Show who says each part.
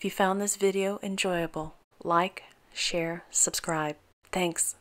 Speaker 1: If you found this video enjoyable, like, share, subscribe. Thanks.